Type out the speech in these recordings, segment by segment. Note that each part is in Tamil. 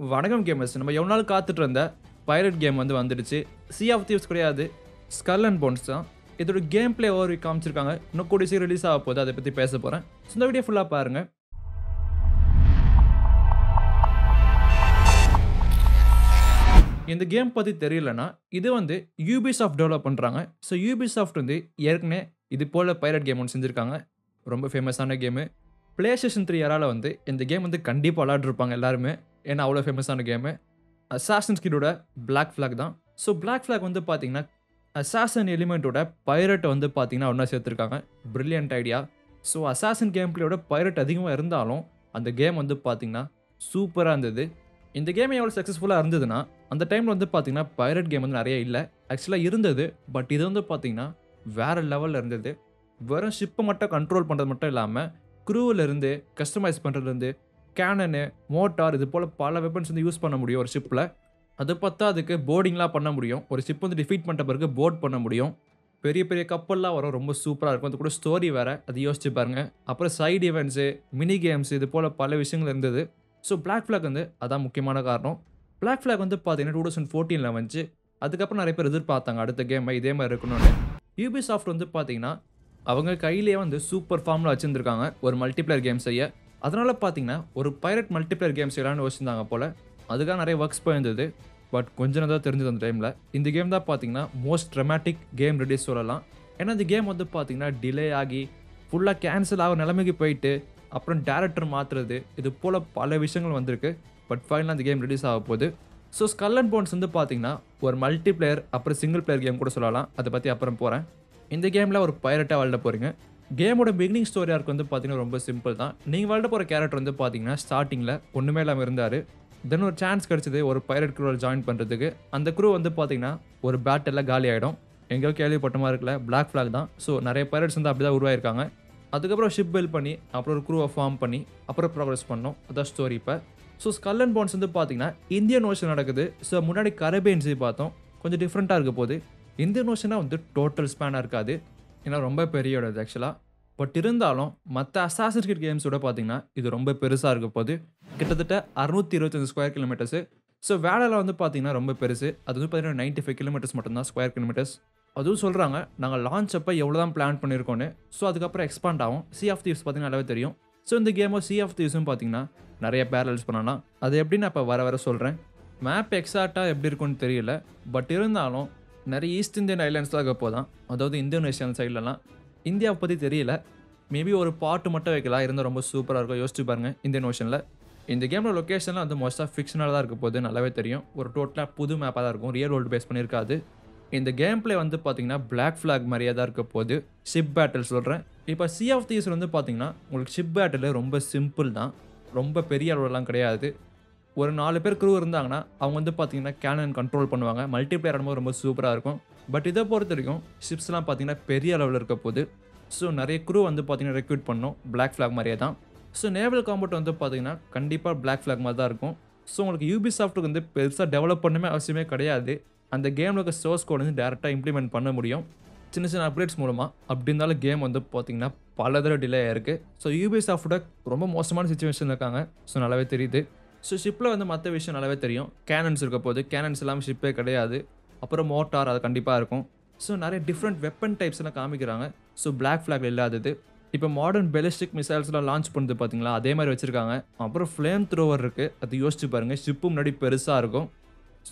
வணக்கம் கேமர்ஸ் நம்ம எவ்வளோ நாள் காத்துட்டு இருந்த பைரட் கேம் வந்து வந்துடுச்சு. சி ஆஃப் தீவ்ஸ் கிடையாது. ஸ்கல் அண்ட் போன்ஸ் தான். இதோட கேம் பிளே ஓவர் காமிச்சிருக்காங்க. இன்னும் கூடிய சீக்கிரம் ரிலீஸ் ஆக போகுது. அதை பற்றி பேச போகிறேன் ஸோ இந்த வீடியோ ஃபுல்லாக பாருங்கள் இந்த கேம் பற்றி தெரியலனா இது வந்து யூபி சாஃப்ட் டெவலப் பண்ணுறாங்க ஸோ யூபி சாஃப்ட் வந்து ஏற்கனவே இது போல் பைரட் கேம் ஒன்று செஞ்சுருக்காங்க. ரொம்ப ஃபேமஸான கேமு ப்ளே ஸ்டேஷன் த்ரீ யாரால் வந்து இந்த கேம் வந்து கண்டிப்பாக விளாட்ருப்பாங்க எல்லாருமே. ஏன்னா அவ்வளோ ஃபேமஸான கேமு அசாசன் ஸ்கிடோட பிளாக் ஃப்ளாக் தான். ஸோ பிளாக் ஃப்ளாக் வந்து பார்த்தீங்கன்னா அசாசன் எலிமெண்ட்டோட பைரட்டை வந்து பார்த்தீங்கன்னா ஒன்றா சேர்த்துருக்காங்க. Brilliant idea so Assassin game பிளேயோட pirate அதிகமாக இருந்தாலும் அந்த கேம் வந்து பார்த்தீங்கன்னா சூப்பராக இருந்தது. இந்த கேம் எவ்வளோ சக்ஸஸ்ஃபுல்லாக இருந்ததுன்னா அந்த டைமில் வந்து பார்த்தீங்கன்னா பைரட் கேம் வந்து நிறைய இல்லை. ஆக்சுவலாக இருந்தது பட் இது வந்து பார்த்தீங்கன்னா வேறு லெவலில் இருந்தது. வெறும் ஷிப்பை மட்டும் கண்ட்ரோல் பண்ணுறது மட்டும் இல்லாமல் க்ரூவில் இருந்து கஸ்டமைஸ் பண்ணுறதுலேருந்து கேனனு மோட்டார் இது போல் பல வெப்பன்ஸ் வந்து யூஸ் பண்ண முடியும் ஒரு ஷிப்பில் அது பார்த்தா அதுக்கு போர்டிங்லாம் பண்ண முடியும். ஒரு ஷிப் வந்து டிஃபீட் பண்ணிட்ட பிறகு போர்ட் பண்ண முடியும். பெரிய பெரிய கப்பல்லாம் வரும் ரொம்ப சூப்பராக இருக்கும். அது கூட ஸ்டோரி வேறு அது யோசிச்சு பாருங்க. அப்புறம் சைடு ஈவெண்ட்ஸு மினி கேம்ஸ் இது போல் பல விஷயங்கள் இருந்தது. ஸோ பிளாக் ஃப்ளாக் வந்து அதான் முக்கியமான காரணம். பிளாக் ஃப்ளாக் வந்து பார்த்தீங்கன்னா டூ தௌசண்ட் ஃபோர்டீனில் வந்துச்சு. அதுக்கப்புறம் நிறைய பேர் எதிர்பார்த்தாங்க அடுத்த கேம் இதே மாதிரி இருக்கணும்னு. யூபி சாஃப்ட் வந்து பார்த்தீங்கன்னா அவங்க கையிலேயே வந்து சூப்பர் ஃபார்மில் வச்சுருந்துருக்காங்க. ஒரு மல்டிப்ளேயர் கேம் செய்ய அதனால் பார்த்தீங்கன்னா ஒரு பைரட் மல்டிப்ளேயர் கேம்ஸ் செய்யலாம்னு வச்சுருந்தாங்க போல் அதுக்காக நிறைய ஒர்க்ஸ் போயிருந்தது. பட் கொஞ்ச நேரம் தான் தெரிஞ்சது அந்த டைமில் இந்த கேம் தான் பார்த்தீங்கன்னா மோஸ்ட் ட்ரமாட்டிக் கேம் ரிலீஸ் சொல்லலாம். ஏன்னா இந்த கேம் வந்து பார்த்தீங்கன்னா டிலே ஆகி ஃபுல்லாக கேன்சல் ஆகிற நிலைமைக்கு போயிட்டு அப்புறம் டேரக்டர் மாற்றுறது இது போல் பல விஷயங்கள் வந்திருக்கு. பட் ஃபைனலாக அந்த கேம் ரிலீஸ் ஆக போகுது. ஸோ ஸ்கல் அண்ட் போன்ஸ் வந்து பார்த்தீங்கன்னா ஒரு மல்டி பிளேயர் அப்புறம் சிங்கிள் பிளேயர் கேம் கூட சொல்லலாம். அதை பற்றி அப்புறம் போகிறேன் இந்த கேமில் ஒரு பைரட்டாக விளாட போகிறீங்க கேமோட பிகினிங் ஸ்டோரி ஆர்க் வந்து பார்த்தீங்கன்னா ரொம்ப சிம்பிள் தான். நீங்கள் விளாட போகிற கேரக்டர் வந்து பார்த்தீங்கன்னா ஸ்டார்டிங்கில் ஒன்றுமே இல்லாமல் இருந்தார். தென் ஒரு சான்ஸ் கிடச்சிது ஒரு பைரட் குரூவில் ஜாயின் பண்ணுறதுக்கு அந்த க்ரூ வந்து பார்த்தீங்கன்னா ஒரு பேட்டெல்லாம் காலி ஆகிடும் எங்கேயோ கேள்விப்பட்ட மாதிரி இருக்கல பிளாக் ஃப்ளாக் தான். ஸோ நிறைய பைரட்ஸ் வந்து அப்படி தான் உருவாயிருக்காங்க. அதுக்கப்புறம் ஷிப் பில்ட் பண்ணி அப்புறம் ஒரு குரூவை ஃபார்ம் பண்ணி அப்புறம் ப்ராக்ரஸ் பண்ணோம். அதான் ஸ்டோரி இப்போ. ஸோ ஸ்கல் அண்ட் பான்ஸ் வந்து பார்த்தீங்கன்னா இந்தியன் ஓஷன் நடக்குது. ஸோ முன்னாடி கரபியன்ஸி பார்த்தோம். கொஞ்சம் டிஃப்ரெண்ட்டாக இருக்க போது இந்தியன் ஓஷனாக வந்து டோட்டல் ஸ்பேனாக இருக்காது. ஏன்னா ரொம்ப பெரிய ஆக்சுவலாக பட் இருந்தாலும் மற்ற அசாசன் கிட் கேம்ஸோட பார்த்தீங்கன்னா இது ரொம்ப பெருசாக இருக்க போது கிட்டத்தட்ட அறுநூத்தி இருபத்தஞ்சு ஸ்கொயர் கிலோமீட்டர்ஸு ஸோ வேலையில் வந்து பார்த்தீங்கன்னா ரொம்ப பெருசு. அது வந்து பார்த்தீங்கன்னா நைன்ட்டி ஃபைவ் கிலோமீட்டர்ஸ் மட்டும்தான் ஸ்கொயர் கிலோமீட்டர்ஸ் அதுவும் சொல்கிறாங்க நாங்கள் லான்ச் அப்போ எவ்வளோ தான் பிளான் பண்ணியிருக்கோன்னு ஸோ அதுக்கப்புறம் எக்ஸ்பாண்ட் ஆகும். சி ஆஃப் தீவ்ஸ் பார்த்தீங்கன்னா நல்லாவே தெரியும். ஸோ இந்த கேமோ சி ஆஃப் தீவ்ஸும் பார்த்தீங்கன்னா நிறைய பேரல்ஸ் பண்ணலாம். அது எப்படி நான் இப்போ வர வர சொல்கிறேன் மேப் எக்ஸாக்டாக எப்படி இருக்கும்னு தெரியல. பட் இருந்தாலும் நிறைய ஈஸ்ட் இந்தியன் ஐலாண்ட்ஸ் தான் இருக்க போதான் அதாவது இந்தோனேஷியன் சைட்லலாம் இந்தியாவை பற்றி தெரியல. மேபி ஒரு பாட்டு மட்டும் வைக்கலாம். இருந்தால் ரொம்ப சூப்பராக இருக்கும். யோசிச்சு பாருங்கள் இந்தியன் ஓஷனில் இந்த கேமோட லொக்கேஷன்லாம் வந்து மோஸ்ட்டாக ஃபிக்ஷனாக தான் இருக்க போது நல்லாவே தெரியும். ஒரு டோட்டலாக புது மேப்பாக தான் இருக்கும். ரியல் வேர்ல்டு பேஸ் பண்ணியிருக்காது. இந்த கேம் பிளே வந்து பார்த்தீங்கன்னா பிளாக் ஃப்ளாக் மாதிரியே தான் இருக்க போது ஷிப் பேட்டில் சொல்கிறேன் இப்போ சி ஆஃப் தீஸ் வந்து பார்த்தீங்கன்னா உங்களுக்கு ஷிப் பேட்டில் ரொம்ப சிம்பிள் தான். ரொம்ப பெரிய அளவுலாம் கிடையாது. ஒரு நாலு பேர் க்ரூ இருந்தாங்கன்னா அவங்க வந்து பார்த்தீங்கன்னா கேனன் கண்ட்ரோல் பண்ணுவாங்க. மல்டிப்ளேயர் ஆடும்போது ரொம்ப சூப்பராக இருக்கும். பட் இதை பொறுத்த வரைக்கும் ஷிப்ஸ்லாம் பார்த்தீங்கன்னா பெரிய அளவில் இருக்க போது ஸோ நிறைய க்ரூ வந்து பார்த்தீங்கன்னா ரெக்ரூட் பண்ணோம். பிளாக் ஃப்ளாக் மாதிரியே தான். ஸோ நேவல் காம்பவுண்ட் வந்து பார்த்தீங்கன்னா கண்டிப்பாக பிளாக் ஃப்ளாக் மாதிரி தான் இருக்கும். ஸோ உங்களுக்கு யூபி சாஃப்ட்டுக்கு வந்து பெருசாக டெவலப் பண்ணுமே அவசியமே கிடையாது. அந்த கேமில் இருக்க சோர்ஸ் கோட் வந்து டேரெக்டாக இம்ப்ளிமெண்ட் பண்ண முடியும். சின்ன சின்ன அப்டேட்ஸ் மூலமாக அப்படி இருந்தாலும் கேம் வந்து பார்த்தீங்கன்னா பல தடவை டிலே ஆயிருக்கு. ஸோ யூபி சாஃப்ட்டோட ரொம்ப மோசமான சுச்சுவேஷன் இருக்காங்க. ஸோ நல்லாவே தெரியுது. ஸோ ஷிப்பில் வந்து மற்ற விஷயம் நல்லாவே தெரியும். கேனன்ஸ் இருக்க போது கேனன்ஸ் இல்லாமல் ஷிப்பே கிடையாது. அப்புறம் மோட்டார் அது கண்டிப்பாக இருக்கும். ஸோ நிறைய டிஃப்ரெண்ட் வெப்பன் டைப்ஸ் எல்லாம் காமிக்கிறாங்க. ஸோ பிளாக் ஃப்ளாக் இல்லாதது. இப்போ மாடர்ன் பெலிஸ்டிக் மிசைல்ஸ்லாம் லான்ச் பண்ணுது பார்த்தீங்களா அதே மாதிரி வச்சுருக்காங்க. அப்புறம் ஃப்ளேம் த்ரோவர் இருக்குது அது யோசிச்சு பாருங்கள் ஷிப்பு முன்னாடி பெருசாக இருக்கும்.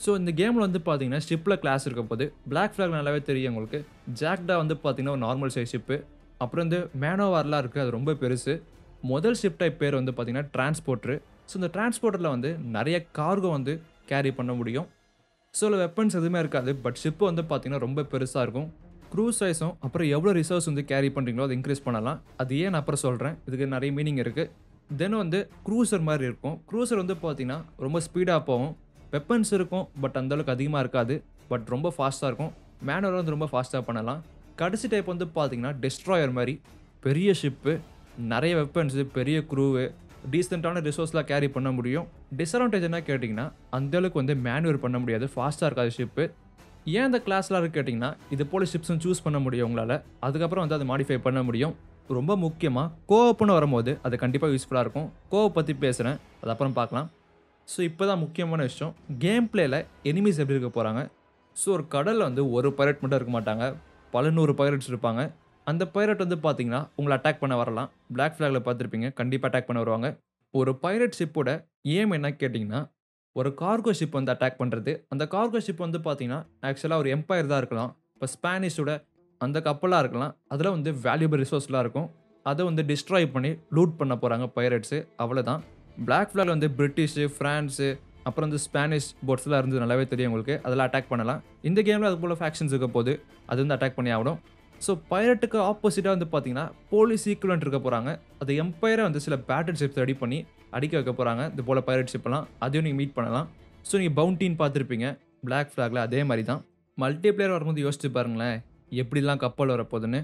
ஸோ இந்த கேமில் வந்து பார்த்தீங்கன்னா ஷிப்பில் கிளாஸ் இருக்க போது பிளாக் ஃப்ளாக் நல்லாவே தெரியும் உங்களுக்கு. ஜாக்டா வந்து பார்த்தீங்கன்னா ஒரு நார்மல் சைஸ் ஷிப்பு அப்புறம் வந்து மேனோவார்லாம் இருக்குது அது ரொம்ப பெருசு. முதல் ஷிப் டைப் பேர் வந்து பார்த்தீங்கன்னா டிரான்ஸ்போர்ட்ரு ஸோ இந்த டிரான்ஸ்போர்ட்டரில் வந்து நிறைய கார்கோ வந்து கேரி பண்ண முடியும். ஸோ வெப்பன்ஸ் எதுவுமே இருக்காது. பட் ஷிப்பு வந்து பார்த்திங்கன்னா ரொம்ப பெருசாக இருக்கும். க்ரூஸ் சைஸும் அப்புறம் எவ்வளோ ரிசர்வ்ஸ் வந்து கேரி பண்ணுறீங்களோ அதை இன்க்ரீஸ் பண்ணலாம். அது ஏன் நான் அப்புறம் சொல்கிறேன் இதுக்கு நிறைய மீனிங் இருக்குது தென் வந்து க்ரூசர் மாதிரி இருக்கும். க்ரூசர் வந்து பார்த்திங்கன்னா ரொம்ப ஸ்பீடாக போகும். வெப்பன்ஸ் இருக்கும் பட் அந்தளவுக்கு அதிகமாக இருக்காது. பட் ரொம்ப ஃபாஸ்ட்டாக இருக்கும். மேனுவலாக வந்து ரொம்ப ஃபாஸ்ட்டாக பண்ணலாம். கடைசி டைப் வந்து பார்த்தீங்கன்னா டெஸ்ட்ராயர் மாதிரி. பெரிய ஷிப்பு நிறைய வெப்பன்ஸு பெரிய க்ரூவு டீசெண்டான ரிசோர்ஸ்லாம் கேரி பண்ண முடியும். டிஸ்அட்வான்டேஜ் என்ன கேட்டிங்கன்னா அந்தளவுக்கு வந்து மேனுவர் பண்ண முடியாது. ஃபாஸ்ட்டாக இருக்காது ஷிப்பு ஏன் இந்த கிளாஸ்லாம் இருக்குது கேட்டிங்கன்னா இது போல் ஷிப்ஸும் சூஸ் பண்ண முடியும் உங்களால். அதுக்கப்புறம் வந்து அதை மாடிஃபை பண்ண முடியும். ரொம்ப முக்கியமாக கோவப்புன்னு வரும்போது அது கண்டிப்பாக யூஸ்ஃபுல்லாக இருக்கும். கோவை பற்றி பேசுகிறேன் அது அப்புறம் பார்க்கலாம். ஸோ இப்போ தான் முக்கியமான விஷயம். கேம் பிளேயில் எனிமீஸ் எப்படி இருக்க போகிறாங்க ஸோ ஒரு கடலில் வந்து ஒரு பைரட் மட்டும் இருக்க மாட்டாங்க. பல நூறு பைரட்ஸ் இருப்பாங்க. அந்த பைரட் வந்து பார்த்தீங்கன்னா உங்களை அட்டாக் பண்ண வரலாம். பிளாக் ஃப்ளாகில் பார்த்துருப்பீங்க. கண்டிப்பாக அட்டாக் பண்ண வருவாங்க. ஒரு பைரட் ஷிப்போட ஏம் என்ன கேட்டிங்கன்னா ஒரு கார்கோ ஷிப் வந்து அட்டாக் பண்ணுறது அந்த கார்கோ ஷிப் வந்து பார்த்தீங்கன்னா ஆக்சுவலாக ஒரு எம்பையர் தான் இருக்கலாம். இப்போ ஸ்பானிஷோட அந்த கப்பலாக இருக்கலாம். அதில் வந்து வேல்யூபிள் ரிசோர்ஸ்லாம் இருக்கும். அதை வந்து டிஸ்ட்ராய் பண்ணி லூட் பண்ண போகிறாங்க பைரட்ஸு அவ்வளோதான் பிளாக் ஃப்ளாக் வந்து பிரிட்டிஷு ஃப்ரான்ஸு அப்புறம் வந்து ஸ்பானிஷ் போட்ஸ்லாம் இருந்தது நல்லாவே தெரியும் உங்களுக்கு. அதெல்லாம் அட்டாக் பண்ணலாம். இந்த கேமில் அது போல் ஃபேக்ஷன்ஸ் இருக்க போது அது வந்து அட்டாக் பண்ணி ஆகணும். ஸோ பைரட்டுக்கு ஆப்போசிட்டாக வந்து பார்த்தீங்கன்னா போலீஸ் ஈக்குவலண்ட் இருக்க போகிறாங்க அது எம்பையரை வந்து சில பேட்டர் ஷிப்ஸ் ரெடி பண்ணி அடிக்க வைக்க போகிறாங்க இது போல் பைரட் ஷிப்லாம் அதையும் நீங்கள் மீட் பண்ணலாம். ஸோ நீங்கள் பவுண்டின்னு பார்த்துருப்பீங்க. பிளாக் ஃப்ளாகில் அதே மாதிரி தான். மல்டி பிளேயர் வரும்போது யோசிச்சு பாருங்களேன் எப்படிலாம் கப்பல் வரப்போகுதுன்னு.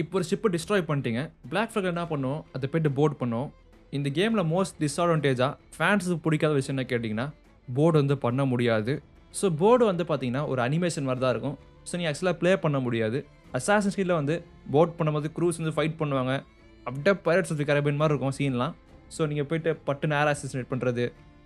இப்போ ஒரு ஷிப்பை டிஸ்ட்ராய் பண்ணிட்டீங்க. பிளாக் ஃப்ளாக் என்ன பண்ணுவோம்? அதை போய்ட்டு போர்ட் பண்ணுவோம். இந்த கேமில் மோஸ்ட் டிஸ்அட்வான்டேஜாக ஃபேன்ஸுக்கு பிடிக்காத விஷயம் என்ன கேட்டிங்கன்னா போர்டு வந்து பண்ண முடியாது. ஸோ போர்டு வந்து பார்த்தீங்கன்னா ஒரு அனிமேஷன் மாதிரி தான் இருக்கும் ஸோ நீங்கள் ஆக்சுவலாக ப்ளே பண்ண முடியாது. அசாசன் ஸ்கீலில் வந்து போட் பண்ணும்போது க்ரூஸ் வந்து ஃபைட் பண்ணுவாங்க. அப்படியே பைரட்ஸ் ஆஃப் தி மாதிரி இருக்கும் சீன்லாம் ஸோ நீங்கள் போயிட்டு பட்டு நேர அசிஸ்டேட் பண்ணுறது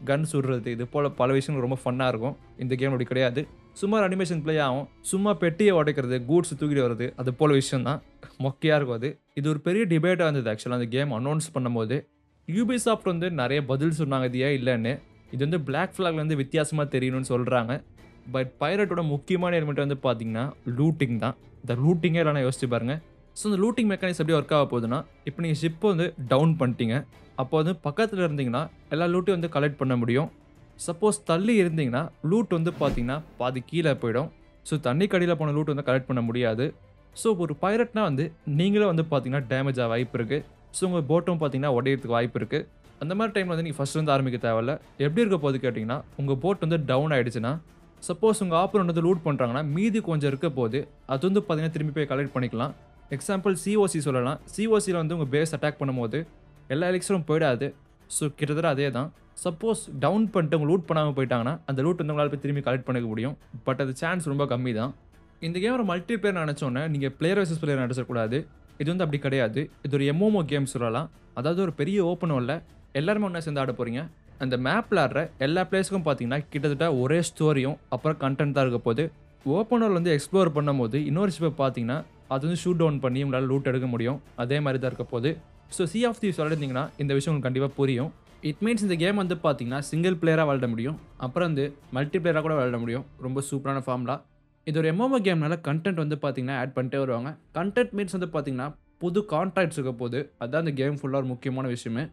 கன் சுடுறது இது போல் பல விஷயங்கள் ரொம்ப ஃபன்னாக இருக்கும். இந்த கேம் அப்படி கிடையாது. சும்மா அனிமேஷன் ப்ளே ஆகும். சும்மா பெட்டியை உடைக்கிறது கூட்ஸ் தூக்கிட்டு வருது அது போல் விஷயம் தான் மொக்கையாக இருக்கும் அது. இது ஒரு பெரிய டிபேட்டாக இருந்தது ஆக்சுவலாக அந்த கேம் அனௌன்ஸ் பண்ணும்போது. யூபிசாஃப்ட் வந்து நிறைய பதில் சொன்னாங்க இது ஏன் இல்லைன்னு. இது வந்து பிளாக் ஃப்ளாக்லேருந்து வித்தியாசமாக தெரியணும்னு சொல்கிறாங்க பட் பைரட்டோட முக்கியமான எலிமெண்ட் வந்து பார்த்தீங்கன்னா லூட்டிங் தான். இந்த லூட்டிங்கே இல்லைனா யோசிச்சு பாருங்க. ஸோ இந்த லூட்டிங் மெக்கானிக்ஸ் எப்படி ஒர்க் ஆக போகுதுன்னா இப்போ நீங்கள் ஷிப்பை வந்து டவுன் பண்ணிட்டீங்க. அப்போ வந்து பக்கத்தில் இருந்தீங்கன்னா எல்லா லூட்டையும் வந்து கலெக்ட் பண்ண முடியும். சப்போஸ் தள்ளி இருந்தீங்கன்னா லூட் வந்து பார்த்தீங்கன்னா பாதி கீழே போயிடும். ஸோ தண்ணி கடியில் போன லூட் வந்து கலெக்ட் பண்ண முடியாது. ஸோ ஒரு பைரட்னா வந்து நீங்களே வந்து பார்த்தீங்கன்னா டேமேஜ் ஆக வாய்ப்பு இருக்குது ஸோ உங்கள் போட்டும் பார்த்தீங்கன்னா உடையிறதுக்கு வாய்ப்பு இருக்குது அந்த மாதிரி டைமில் வந்து நீங்கள் ஃபஸ்ட் வந்து ஆரம்பிக்க தேவையில்ல. எப்படி இருக்க போது கேட்டிங்கன்னா உங்கள் போட் வந்து டவுன் ஆகிடுச்சுன்னா சப்போஸ் உங்கள் ஆப்பரண்ட் வந்து லூட் பண்ணுறாங்கன்னா மீதி கொஞ்சம் இருக்க போது அது வந்து பார்த்தீங்கன்னா திரும்பி போய் கலெக்ட் பண்ணிக்கலாம். எக்ஸாம்பிள் சிஓசி சொல்லலாம். சிஓசியில் வந்து உங்கள் பேஸ் அட்டாக் பண்ணும்போது எல்லா எலிக்ஸரும் போயிடாது. ஸோ கிட்டத்தட்ட அதே தான் சப்போஸ் டவுன் பண்ணிட்டு அவங்க லூட் பண்ணாமல் போயிட்டாங்கன்னா அந்த லூட் வந்து உங்களால் போய் திரும்பி கலெக்ட் பண்ணிக்க முடியும். பட் அது சான்ஸ் ரொம்ப கம்மி தான் இந்த கேம் ஒரு மல்டி பிளேயர் நினச்சோன்னே நீங்கள் பிளேயர் வர்சஸ் பிளேயர் நினச்சக்கூடாது இது வந்து அப்படி கிடையாது. இது ஒரு எம்ஓமோ கேம் சொல்லலாம். அதாவது ஒரு பெரிய ஓப்பனும் இல்லை. எல்லாருமே ஒன்றா சேர்ந்து ஆட போகிறீங்க அந்த மேப்பில் ஆடுற எல்லா பிளேஸுக்கும் பார்த்தீங்கன்னா கிட்டத்தட்ட ஒரே ஸ்டோரியும் அப்புறம் கண்டென்ட் தான் இருக்க போது ஓப்பனர் வந்து எக்ஸ்ப்ளோர் பண்ணும்போது இன்னொரு ஷிப்பை பார்த்தீங்கன்னா அது வந்து ஷூட் டவுன் பண்ணி உங்களால் லூட் எடுக்க முடியும். அதே மாதிரி தான் இருக்க போது ஸோ சி ஆஃப் தி விளையாடுந்தீங்கன்னா இந்த விஷயம் உங்களுக்கு கண்டிப்பாக புரியும். இட் மீன்ஸ் இந்த கேம் வந்து பார்த்தீங்கன்னா சிங்கிள் பிளேயராக விளாட முடியும். அப்புறம் வந்து மல்டி பிளேயராக கூட விளாட முடியும். ரொம்ப சூப்பரான ஃபார்ம்லா இது ஒரு எம்ஓமோ கேம்னால கண்டென்ட் வந்து பார்த்தீங்கன்னா ஆட் பண்ணிட்டே வருவாங்க. கண்டென்ட் மீன்ஸ் வந்து பார்த்தீங்கன்னா புது கான்ட்ராக்ட்ஸ் இருக்க போது அதுதான் அந்த கேம் ஃபுல்லாக ஒரு முக்கியமான விஷயமே.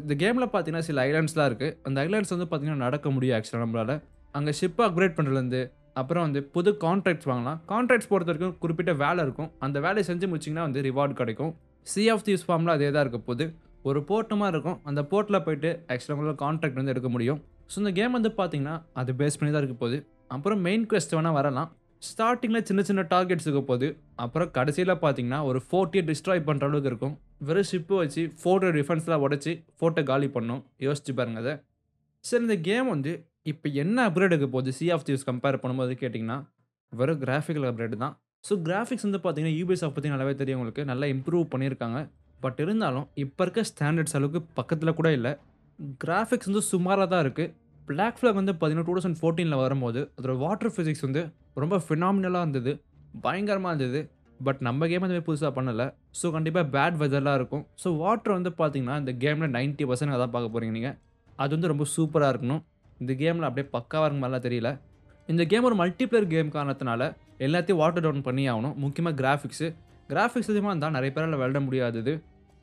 இந்த கேமில் பார்த்தீங்கன்னா சில ஐலாண்ட்ஸ்லாம் இருக்குது அந்த ஐலாண்ட்ஸ் வந்து பார்த்தீங்கன்னா நடக்க முடியும் ஆக்சுவலாக நம்மளால். அங்கே ஷிப்பை அப்கிரேட் பண்ணுறதுலேருந்து அப்புறம் வந்து புது கான்ட்ராக்ட்ஸ் வாங்கலாம். கான்ட்ராக்ட்ஸ் பொறுத்த வரைக்கும் குறிப்பிட்ட வேலை இருக்கும். அந்த வேலையை செஞ்சு முடிச்சிங்கன்னா வந்து ரிவார்டு கிடைக்கும். சி ஆஃப் தீஸ் ஃபார்மில் அதே தான் இருக்க போது ஒரு போர்ட்டுமாக இருக்கும். அந்த போர்ட்டில் போயிட்டு ஆக்சுவலாக உங்களால் கான்ட்ராக்ட் வந்து எடுக்க முடியும். ஸோ இந்த கேம் வந்து பார்த்திங்கன்னா அது பேஸ் பண்ணி தான் இருக்க போகுது. அப்புறம் மெயின் கொஸ்ட் வேணால் வரலாம். ஸ்டார்டிங்கில் சின்ன சின்ன டார்கெட்ஸ் இருக்க போகுது அப்புறம் கடைசியில் பார்த்தீங்கன்னா ஒரு ஃபோர்ட்டியை டிஸ்ட்ராய் பண்ணுற அளவுக்கு இருக்கும். வெறும் ஷிப்பு வச்சு ஃபோட்டோ டிஃபென்ஸ்லாம் உடச்சி ஃபோட்டோ காலி பண்ணோம். யோசிச்சு பாருங்க அதை. சரி இந்த கேம் வந்து இப்போ என்ன அப்கிரேட் இருக்க போகுது? சி ஆஃப் தீவ்ஸ் கம்பேர் பண்ணும்போது கேட்டிங்கன்னா வெறும் கிராஃபிக்கல் அப்கிரேட் தான். ஸோ கிராஃபிக்ஸ் வந்து பார்த்தீங்கன்னா யூபிஎஸ் பற்றி நல்லாவே தெரியும் உங்களுக்கு. நல்லா இம்ப்ரூவ் பண்ணியிருக்காங்க. பட் இருந்தாலும் இப்போ இருக்க ஸ்டாண்டர்ட்ஸ் அளவுக்கு பக்கத்தில் கூட இல்லை. கிராஃபிக்ஸ் வந்து சுமாராக தான் இருக்குது பிளாக் ஃப்ளாக் வந்து பார்த்தீங்கன்னா டூ தௌசண்ட் ஃபோர்டீனில் வரும்போது அதோட வாட்டர் ஃபிசிக்ஸ் வந்து ரொம்ப ஃபினாமினலாக இருந்தது. பயங்கரமாக இருந்தது. பட் நம்ம கேம் வந்து புதுசாக பண்ணலை. ஸோ கண்டிப்பாக பேட் வெதர்லாம் இருக்கும். ஸோ வாட்டர் வந்து பார்த்திங்கன்னா இந்த கேமில் நைன்ட்டி பர்சன்ட் அதான் பார்க்க போகிறீங்க நீங்கள் அது வந்து ரொம்ப சூப்பராக இருக்கணும். இந்த கேமில் அப்படியே பக்காவாக இருக்க மாதிரிலாம் தெரியல. இந்த கேம் ஒரு மல்டிப்ளேயர் கேம் காரணத்தினால எல்லாத்தையும் வாட்டர் டவுன் பண்ணி ஆகணும். முக்கியமாக கிராஃபிக்ஸு கிராஃபிக்ஸ் அதிகமாக இருந்தால் நிறைய பேரால் விளையாட முடியாது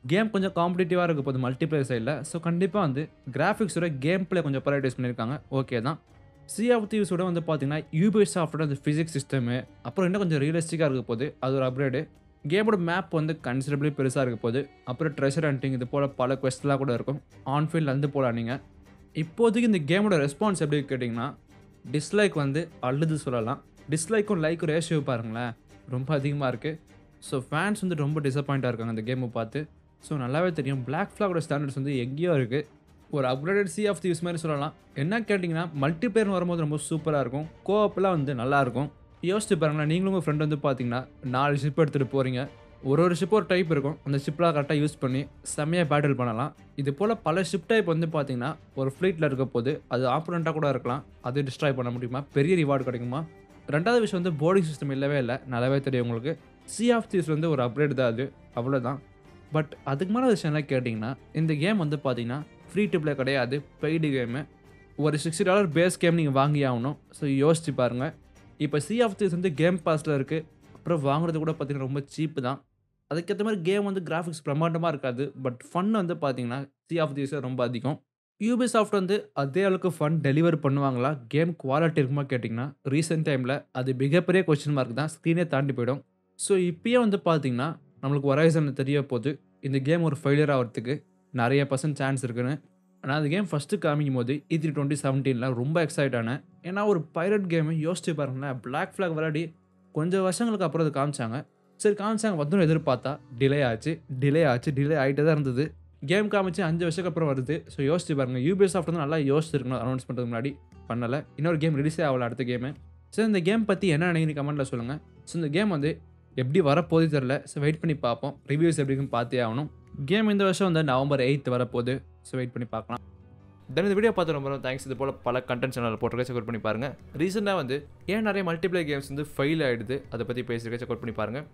கேம் கொஞ்சம் காம்படிட்டிவாக இருக்குது போது மல்டிப்ளேயர் சைடில் ஸோ கண்டிப்பாக வந்து கிராஃபிக்ஸோட கேம் பிளே கொஞ்சம் ப்ரைவேடைஸ் பண்ணியிருக்காங்க. ஓகே தான். சி ஆஃப் தீவ்ஸோட வந்து பார்த்தீங்கன்னா யூபிஎஸ் சாஃப்ட்வேர் அந்த ஃபிசிக்ஸ் சிஸ்டமு அப்புறம் இன்னும் கொஞ்சம் ரியலிஸ்டிக்காக இருக்க போது அது ஒரு அப்கிரேடு கேமோட மேப் வந்து கன்சிடபிளி பெருசாக இருக்க போது அப்புறம் ட்ரெஷர் ஹண்டிங் இது போல் பல கொஸ்ட்லாம் கூட இருக்கும். ஆன்ஃபீல்ட் வந்து போகலாம் நீங்கள் இப்போதைக்கு இந்த கேமோட ரெஸ்பான்ஸ் எப்படி கேட்டிங்கன்னா டிஸ்லைக் வந்து அழுது சொல்லலாம். டிஸ்லைக்கும் லைக்கும் ரேஷியோ பாருங்களேன் ரொம்ப அதிகமாக இருக்குது ஸோ ஃபேன்ஸ் வந்து ரொம்ப டிசப்பாயிண்ட்டாக இருக்காங்க அந்த கேமை பார்த்து. ஸோ நல்லாவே தெரியும். பிளாக் ஃப்ளாகோட ஸ்டாண்டர்ட்ஸ் வந்து எங்கேயோ இருக்குது ஒரு அப்கிரேடட் சி ஆஃப் தீவ்ஸ் மாதிரி சொல்லலாம். என்ன கேட்டிங்கன்னா மல்டிப்ளேயர்னு வரும்போது ரொம்ப சூப்பராக இருக்கும். கோஆப்லாம் வந்து நல்லாயிருக்கும் யோசிச்சு பாருங்களேன் நீங்களும் உங்கள் ஃப்ரெண்ட் வந்து பார்த்தீங்கன்னா நாலு ஷிப் எடுத்துகிட்டு போகிறீங்க ஒரு ஒரு ஷிப் ஒரு டைப் இருக்கும். அந்த ஷிப்லாம் கரெக்டாக யூஸ் பண்ணி செம்மையாக பேட்டில் பண்ணலாம். இது போல் பல ஷிப் டைப் வந்து பார்த்தீங்கன்னா ஒரு ஃப்ளீட்டில் இருக்க போது அது ஆப்பரண்ட்டாக கூட இருக்கலாம். அது டிஸ்ட்ராய் பண்ண முடியுமா? பெரிய ரிவார்டு கிடைக்குமா? ரெண்டாவது விஷயம் வந்து போர்டிங் சிஸ்டம் இல்லவே இல்லை. நல்லாவே தெரியும் உங்களுக்கு. சி ஆஃப் தீஸ் வந்து ஒரு அப்கிரேட் தான் அது. அவ்வளோதான் பட் அதுக்கு மேலே விஷயம் என்ன கேட்டிங்கன்னா இந்த கேம் வந்து பார்த்தீங்கன்னா ஃப்ரீ டு கிடையாது பெய்டு கேமு ஒரு சிக்ஸ்டி டாலர் பேஸ் கேம் நீங்கள் வாங்கி ஆகணும். ஸோ யோசிச்சு பாருங்கள் இப்போ சி ஆஃப் தீஸ் வந்து கேம் பாஸில் இருக்குது அப்புறம் வாங்குறது கூட பார்த்தீங்கன்னா ரொம்ப சீப்பு தான். அதுக்கேற்ற மாதிரி கேம் வந்து கிராஃபிக்ஸ் பிரம்மாண்டமாக இருக்காது. பட் ஃபன் வந்து பார்த்தீங்கன்னா சி ஆஃப் தீஸ் ரொம்ப அதிகம். யூபி சாஃப்ட் வந்து அதே அளவுக்கு ஃபன் டெலிவர் பண்ணுவாங்களா? கேம் குவாலிட்டி இருக்குமா கேட்டிங்கன்னா ரீசெண்ட் டைமில் அது மிகப்பெரிய கொஸ்டின் மார்க் தான். ஸ்க்ரீனே தாண்டி போயிடும். ஸோ இப்போயே வந்து பார்த்தீங்கன்னா நம்மளுக்கு ஒரைசன் தெரிய போகுது. இந்த கேம் ஒரு ஃபெயிலியர் ஆகிறதுக்கு. நிறைய பர்சன்ட் சான்ஸ் இருக்குன்னு. ஆனால் அந்த கேம் ஃபஸ்ட்டு காமிக்கும் போது இ த்ரீ டுவெண்ட்டி செவன்டீனில் ரொம்ப எக்ஸைட் ஆனேன். ஏன்னா ஒரு பைரட் கேமை யோசிச்சு பாருங்களேன் பிளாக் ஃப்ளாக் விளையாடி கொஞ்சம் வருஷங்களுக்கு அப்புறம் அது காமிச்சாங்க. சரி காமிச்சாங்க வந்து எதிர்பார்த்தா டிலே ஆச்சு டிலே ஆச்சு டிலே ஆகிட்டே தான் இருந்தது. கேம் காமிச்சு அஞ்சு வருஷத்துக்கு அப்புறம் வருது. ஸோ யோசிச்சு பாருங்கள் யூபிஎஸ் சாஃப்ட் வந்து நல்லா யோசிச்சிருக்கணும் அனௌன்ஸ் பண்ணுறதுக்கு முன்னாடி. பண்ணலை. இன்னொரு கேம் ரிலீஸே ஆகல அடுத்த கேமு ஸோ இந்த கேம் பற்றி என்ன நினைக்கிறீங்க கமெண்ட்டில் சொல்லுங்கள் ஸோ இந்த கேம் வந்து எப்படி வரப்போதே தெரில ஸோ வெயிட் பண்ணி பார்ப்போம். ரிவ்யூஸ் எப்படி இருக்குன்னு பார்த்தே ஆகணும். கேம் இந்த வருஷம் வந்து நவம்பர் எயித் வரப்போகுது. ஸோ வெயிட் பண்ணி பார்க்கலாம். தென் இந்த வீடியோ பார்த்து ரொம்ப தேங்க்ஸ் இது போல் பல கண்டென்ட் சேனல் போட்டிருக்க செக் பண்ணி பாருங்கள் ரீசெண்டாக வந்து ஏன் நிறைய மல்டிப்ளே கேம்ஸ் வந்து ஃபெயில் ஆகிடுது அதை பற்றி பேசியிருக்க செக் பண்ணி பாருங்கள்